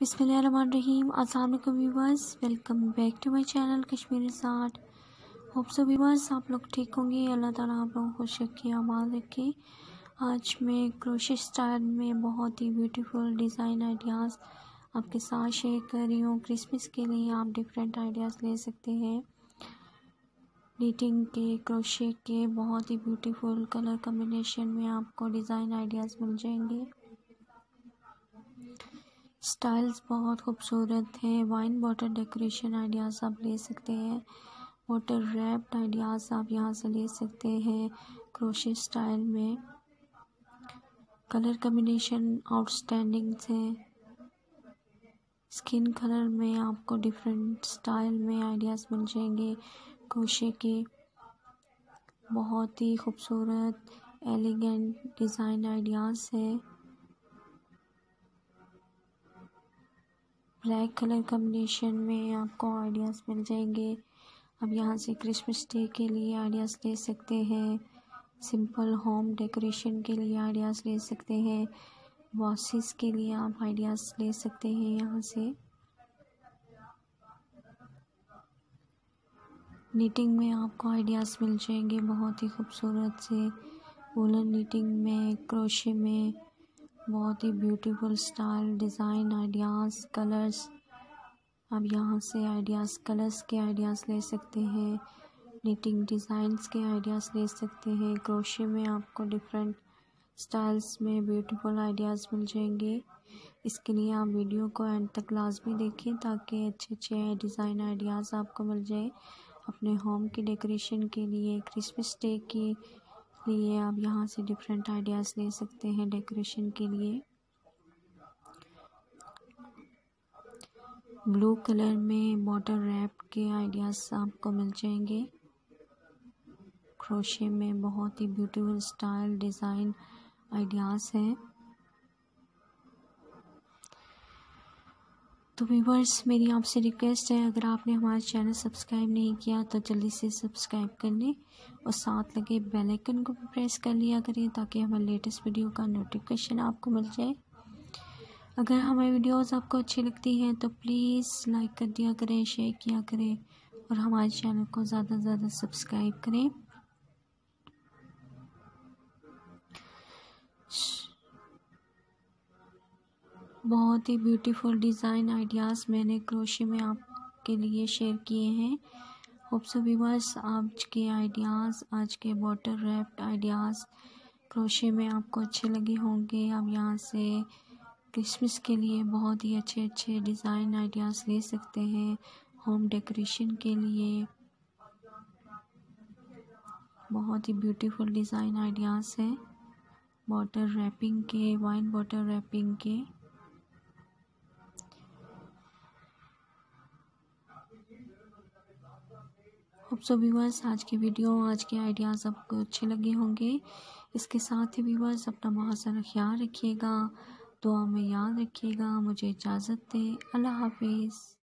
अस्सलाम वालेकुम viewers, welcome back to my channel Kashmiri साठ होप सो व्यूवर्स आप लोग ठीक होंगे। अल्लाह ताला आप लोगों को रखे आबाद रखे। आज मैं क्रोशे स्टाइल में बहुत ही ब्यूटीफुल डिज़ाइन आइडियाज़ आपके साथ शेयर कर रही हूँ। क्रिसमस के लिए आप डिफरेंट आइडियाज़ ले सकते हैं। नीटिंग के क्रोशे के, बहुत ही ब्यूटीफुल कलर कम्बिनेशन में आपको डिज़ाइन आइडियाज़ मिल जाएँगे। स्टाइल्स बहुत खूबसूरत हैं वाइन वाटर डेकोरेशन आइडियाज़ आप ले सकते हैं। वाटर रैप्ड आइडियाज़ आप यहाँ से ले सकते हैं क्रोशे स्टाइल में। कलर कम्बिनेशन आउटस्टैंडिंग है स्किन कलर में आपको डिफरेंट स्टाइल में आइडियाज़ मिल जाएँगे। क्रोशे के बहुत ही खूबसूरत, एलिगेंट डिज़ाइन आइडियाज़ है। ब्लैक कलर कम्बिनेशन में आपको आइडियाज़ मिल जाएँगे। अब यहाँ से क्रिसमस डे के लिए आइडियाज़ ले सकते हैं। सिंपल होम डेकोरेशन के लिए आइडियाज़ ले सकते हैं। वॉसिस के लिए आप आइडियाज़ ले सकते हैं यहाँ से। नीटिंग में आपको आइडियाज़ मिल जाएँगे बहुत ही खूबसूरत से। वुलन नीटिंग में क्रोशे में। बहुत ही beautiful style design ideas colours आप यहाँ से आइडियाज़ कलर्स के आइडियाज़ ले सकते हैं नीटिंग डिज़ाइंस के आइडियाज़ ले सकते हैं। क्रोशे में आपको डिफरेंट स्टाइल्स में ब्यूटीफुल आइडियाज़ मिल जाएँगे। इसके लिए आप वीडियो को एंड तक लाजमी देखें ताकि अच्छे अच्छे डिज़ाइन आइडियाज़ आपको मिल जाए। अपने होम की डेकोरेशन के लिए क्रिसमस डे की लिए आप यहाँ से डिफरेंट आइडियाज़ ले सकते हैं डेकोरेशन के लिए। ब्लू कलर में बॉटल रैप के आइडियाज़ आपको मिल जाएँगे। क्रोशे में बहुत ही ब्यूटीफुल स्टाइल डिज़ाइन आइडियाज़ हैं। तो व्यूवर्स मेरी आपसे रिक्वेस्ट है, अगर आपने हमारा चैनल सब्सक्राइब नहीं किया तो जल्दी से सब्सक्राइब कर लें और साथ लगे बेल आइकन को भी प्रेस कर लिया करें ताकि हमारे लेटेस्ट वीडियो का नोटिफिकेशन आपको मिल जाए। अगर हमारी वीडियोस आपको अच्छी लगती हैं तो प्लीज़ लाइक कर दिया करें शेयर किया करें और हमारे चैनल को ज़्यादा से ज़्यादा सब्सक्राइब करें। बहुत ही ब्यूटीफुल डिज़ाइन आइडियाज़ मैंने क्रोशे में आपके लिए शेयर किए हैं। होप सो आज के आइडियाज़ आज के वाटर रैप्ड आइडियाज़ क्रोशे में आपको अच्छे लगे होंगे। आप यहाँ से क्रिसमस के लिए बहुत ही अच्छे अच्छे डिज़ाइन आइडियाज़ ले सकते हैं। होम डेकोरेशन के लिए बहुत ही ब्यूटीफुल डिज़ाइन आइडियाज़ हैं। वाटर रैपिंग के वाइन वाटर रैपिंग के। होप सो व्यूवर्स आज की वीडियो आज के आइडियाज़ आपको अच्छे लगे होंगे। इसके साथ ही व्यूवर्स अपना बहुत सारा ख्याल रखिएगा। दुआ में याद रखिएगा। मुझे इजाज़त दें। अल्लाह हाफिज़।